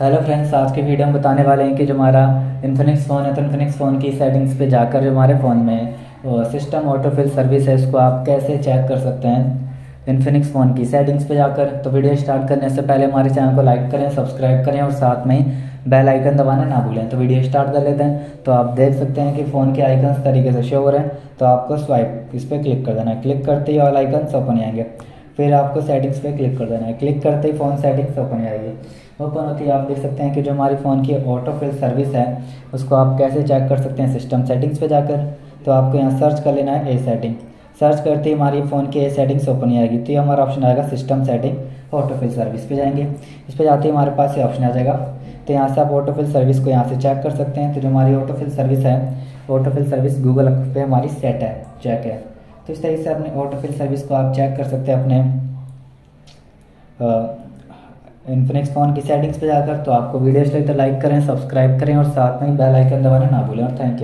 Hello friends आज के video में बताने वाले हैं कि जो हमारा इन्फिनिक्स फ़ोन है तो इन्फिनिक्स फ़ोन की सेटिंग्स पे जाकर जो हमारे फ़ोन में सिस्टम ऑटोफिल सर्विस है, इसको आप कैसे चेक कर सकते हैं इन्फिनिक्स फ़ोन की सेटिंग्स पे जाकर। तो वीडियो स्टार्ट करने से पहले हमारे चैनल को लाइक करें सब्सक्राइब करें और साथ में ही बेल आइकन दबाना ना भूलें। तो वीडियो स्टार्ट कर लेते हैं। तो आप देख सकते हैं कि फ़ोन के आइकन तरीके से शो हो रहे हैं। तो आपको स्वाइप इस पर क्लिक कर देना है। क्लिक करते ही ऑल आइकन ओपन आएँगे। फिर आपको सेटिंग्स पे क्लिक कर देना है। क्लिक करते ही फ़ोन सेटिंग्स ओपन आएगी। ओपन होती है आप देख सकते हैं कि जो हमारी फ़ोन की ऑटो फिल सर्विस है, उसको आप कैसे चेक कर सकते हैं सिस्टम सेटिंग्स पे जाकर? तो आपको यहाँ सर्च कर लेना है ए सेटिंग सर्च करते ही हमारी फ़ोन की ए सेटिंग्स ओपन ही आएगी। तो ये हमारा ऑप्शन आएगा system setting auto fill service पे जाएँगे। इस पर जाते ही हमारे पास ये ऑप्शन आ जाएगा। तो यहाँ से आप ऑटो फिल सर्विस को यहाँ से चेक कर सकते हैं। तो जो हमारी ऑटो फिल सर्विस है ऑटो फिल सर्विस गूगल पे हमारी सेट है चेक है। तो इस तरीके से अपने ऑटो फिल सर्विस को आप चेक कर सकते हैं अपने इन्फिनिक्स फ़ोन की सेटिंग्स पे जाकर तो आपको वीडियो अच्छी लगे तो लाइक करें सब्सक्राइब करें और साथ में बेल आइकन दबाना ना भूलें और थैंक यू